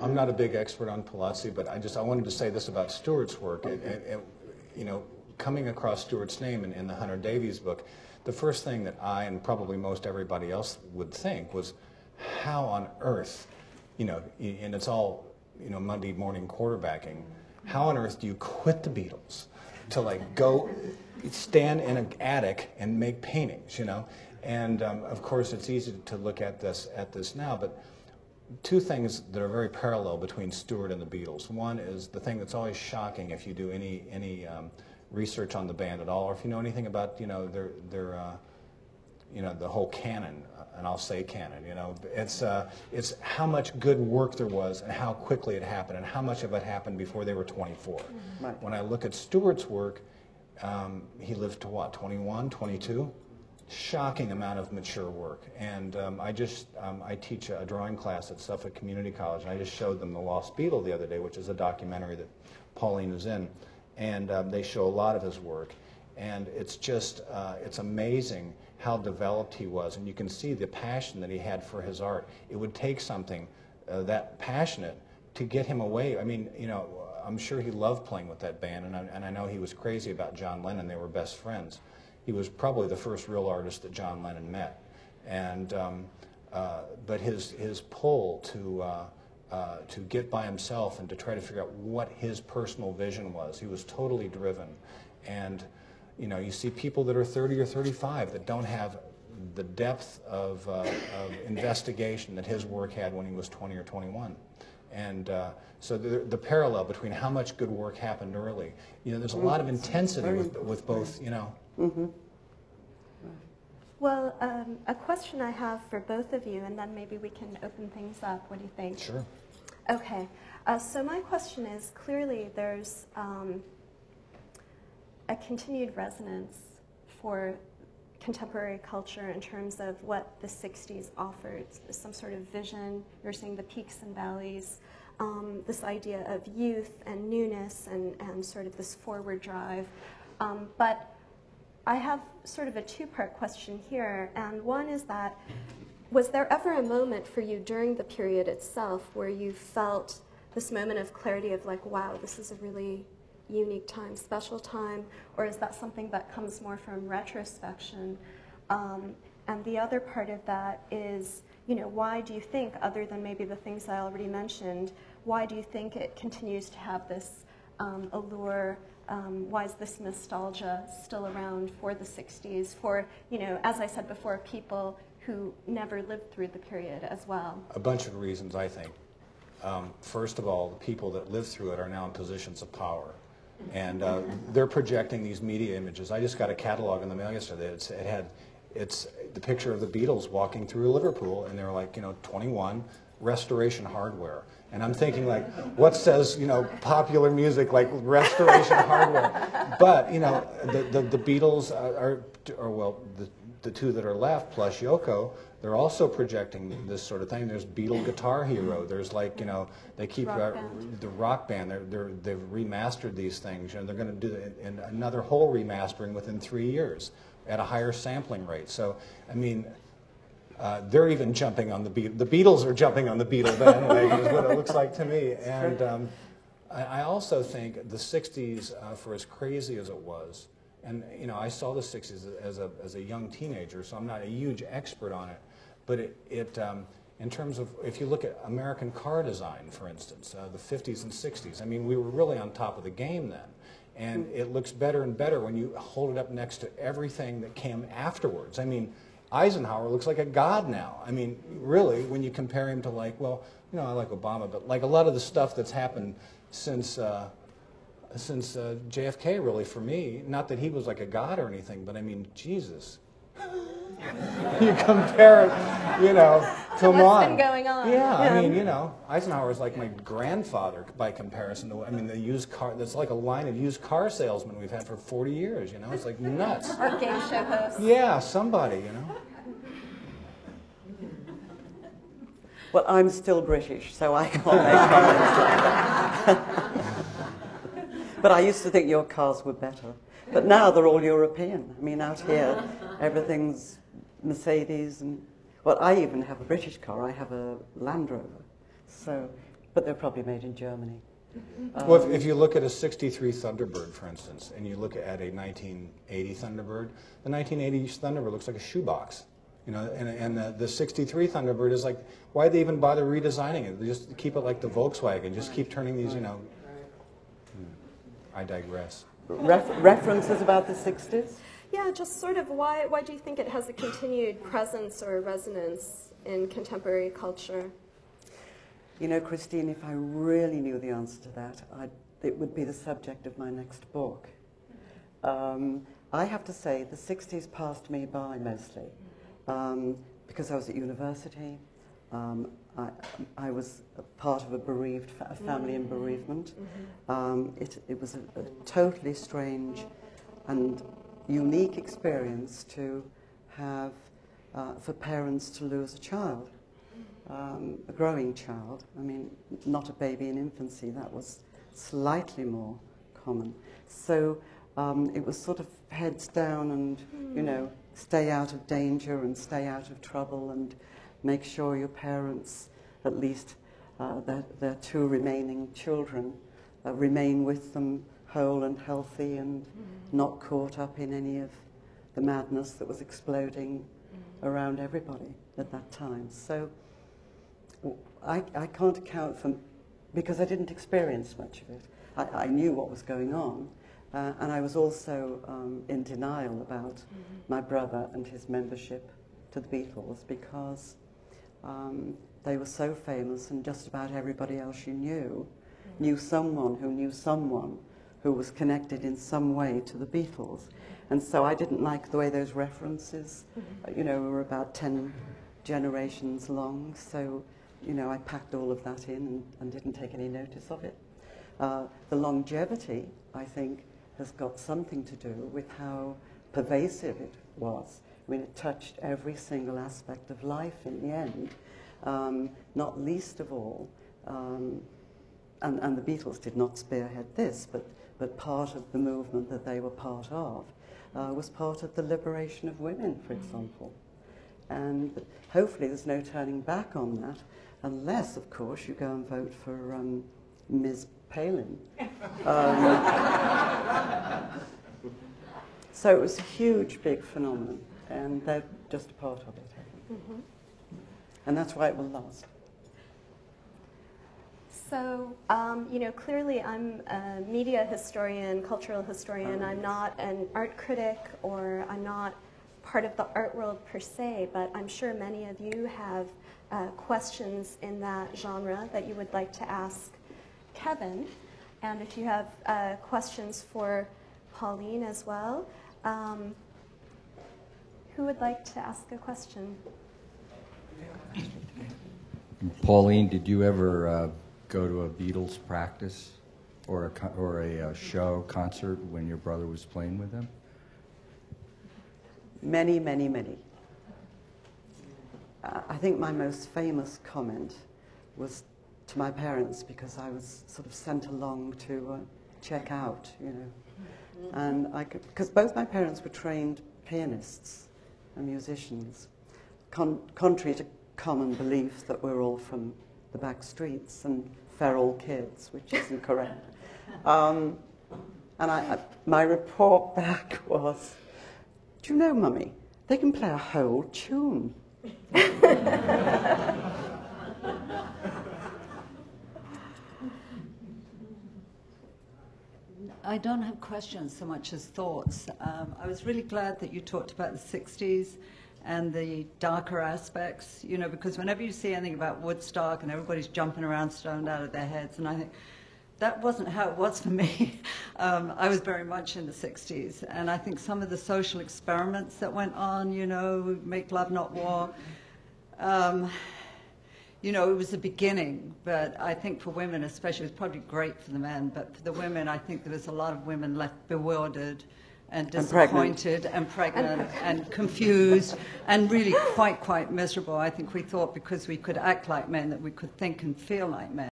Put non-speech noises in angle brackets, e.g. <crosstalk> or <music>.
I'm not a big expert on Palazzi, but I just I wanted to say this about Stuart's work. And, and, and, you know, coming across Stuart's name in, in the Hunter Davies book, the first thing that I and probably most everybody else would think was, how on earth, you know, and it's all, you know, Monday morning quarterbacking. How on earth do you quit the Beatles to like go stand in an attic and make paintings, you know? And um, of course, it's easy to look at this at this now, but two things that are very parallel between Stuart and the Beatles. One is the thing that's always shocking if you do any any um, research on the band at all, or if you know anything about you know their their uh, you know the whole canon, and I'll say canon. You know, it's uh, it's how much good work there was and how quickly it happened, and how much of it happened before they were 24. Mm-hmm. Right. When I look at Stuart's work, um, he lived to what 21, 22 shocking amount of mature work. And um, I just, um, I teach a drawing class at Suffolk Community College, and I just showed them The Lost Beatle the other day, which is a documentary that Pauline is in. And um, they show a lot of his work. And it's just, uh, it's amazing how developed he was. And you can see the passion that he had for his art. It would take something uh, that passionate to get him away. I mean, you know, I'm sure he loved playing with that band, and I, and I know he was crazy about John Lennon. They were best friends he was probably the first real artist that John Lennon met. And, um, uh, but his, his pull to, uh, uh, to get by himself and to try to figure out what his personal vision was, he was totally driven. And, you know, you see people that are 30 or 35 that don't have the depth of, uh, of investigation that his work had when he was 20 or 21. And uh, so the, the, parallel between how much good work happened early, you know, there's a lot of intensity with, with both, you know, Mm-hmm. Well, um, a question I have for both of you, and then maybe we can open things up. What do you think? Sure. Okay. Uh, so my question is, clearly there's um, a continued resonance for contemporary culture in terms of what the 60s offered, some sort of vision. You're seeing the peaks and valleys, um, this idea of youth and newness and, and sort of this forward drive. Um, but I have sort of a two-part question here, and one is that was there ever a moment for you during the period itself where you felt this moment of clarity of like, wow, this is a really unique time, special time, or is that something that comes more from retrospection? Um, and the other part of that is, you know, why do you think, other than maybe the things I already mentioned, why do you think it continues to have this um, allure um, why is this nostalgia still around for the 60s, for, you know, as I said before, people who never lived through the period as well? A bunch of reasons, I think. Um, first of all, the people that lived through it are now in positions of power. And uh, they're projecting these media images. I just got a catalog in the mail yesterday. It's, it had it's the picture of the Beatles walking through Liverpool, and they're like, you know, 21, restoration hardware. And I'm thinking like, what says, you know, popular music like restoration <laughs> hardware? But, you know, the, the, the Beatles are, are, well, the, the two that are left, plus Yoko, they're also projecting this sort of thing. There's Beatle Guitar Hero. There's like, you know, they keep rock the rock band. They're, they're, they've remastered these things. You know, they're going to do in another whole remastering within three years at a higher sampling rate. So, I mean, uh, they're even jumping on the Beatles. The Beatles are jumping on the Beatle bandwagon, is what it looks like to me. <laughs> And um, I, I, also think the 60s, uh, for as crazy as it was, and you know, I saw the 60s as a, as a young teenager, so I'm not a huge expert on it, but it, it um, in terms of, if you look at American car design, for instance, uh, the 50s and 60s, I mean, we were really on top of the game then. And it looks better and better when you hold it up next to everything that came afterwards. I mean, Eisenhower looks like a god now. I mean, really, when you compare him to like, well, you know, I like Obama, but like a lot of the stuff that's happened since uh, since uh, JFK, really, for me, not that he was like a god or anything, but I mean, Jesus. <laughs> you compare it, you know, to What's on. been going on? Yeah, yeah, I mean, you know, Eisenhower is like my grandfather by comparison to, I mean, the used car, that's like a line of used car salesmen we've had for 40 years, you know, it's like nuts. Or game show hosts. Yeah, somebody, you know. Well, I'm still British, so I can't make comments. <laughs> but I used to think your cars were better. But now they're all European. I mean, out here, <laughs> everything's Mercedes and well, I even have a British car. I have a Land Rover. So, but they're probably made in Germany. Well, if, if you look at a 63 Thunderbird, for instance, and you look at a 1980 Thunderbird, the 1980 Thunderbird looks like a shoebox. You know, and, and the, the 63 Thunderbird is like, why they even bother redesigning it? They just keep it like the Volkswagen, just keep turning these, you know. Hmm. I digress. Ref- references about the 60s? Yeah, just sort of why, why do you think it has a continued presence or resonance in contemporary culture? You know, Christine, if I really knew the answer to that, I'd, it would be the subject of my next book. Um, I have to say, the 60s passed me by mostly um, because I was at university. Um, I, I, was part of a bereaved a family in bereavement. Um, it, it, was a, a, totally strange and unique experience to have uh, for parents to lose a child, um, a growing child. I mean, not a baby in infancy. That was slightly more common. So um, it was sort of heads down and, you know, stay out of danger and stay out of trouble and make sure your parents, at least uh, their, their two remaining children, uh, remain with them whole and healthy and mm. not caught up in any of the madness that was exploding mm. around everybody at that time. So I, I can't account for, because I didn't experience much of it. I, I knew what was going on, uh, and I was also um, in denial about mm-hmm. my brother and his membership to the Beatles because um, they were so famous and just about everybody else you knew knew someone who knew someone who was connected in some way to the Beatles. And so I didn't like the way those references, mm-hmm. you know, were about 10 generations long. So, you know, I packed all of that in and, and didn't take any notice of it. Uh, the longevity, I think, has got something to do with how pervasive it was. I mean, it touched every single aspect of life in the end, um, not least of all, um, and, and the Beatles did not spearhead this, but but part of the movement that they were part of uh, was part of the liberation of women, for example. And hopefully there's no turning back on that, unless, of course, you go and vote for um, Ms. Palin. Um, <laughs> so it was a huge, big phenomenon, and they're just a part of it. Mm-hmm. And that's why it will last. So, um, you know, clearly I'm a media historian, cultural historian. I'm not an art critic or I'm not part of the art world per se, but I'm sure many of you have uh, questions in that genre that you would like to ask Kevin. And if you have uh, questions for Pauline as well, um, who would like to ask a question? Pauline, did you ever uh, go to a Beatles practice or a, or a, a uh, show, concert when your brother was playing with them? Many, many, many. Uh, I think my most famous comment was to my parents because I was sort of sent along to uh, check out, you know. And I could, because both my parents were trained pianists and musicians, con- contrary to common belief that we're all from the back streets and feral kids, which isn't correct. <laughs> Um, and I, I, my report back <laughs> was, do you know, Mummy, they can play a whole tune. <laughs> I don't have questions so much as thoughts. Um, I was really glad that you talked about the 60s and the darker aspects, you know, because whenever you see anything about Woodstock and everybody's jumping around stoned out of their heads, and I think that wasn't how it was for me. <laughs> Um, I was very much in the 60s, and I think some of the social experiments that went on, you know, make love, not war, um, you know, it was the beginning, but I think for women especially, it was probably great for the men, but for the women, I think there was a lot of women left bewildered and disappointed and pregnant, and, pregnant and confused and really quite, quite miserable. I think we thought because we could act like men that we could think and feel like men.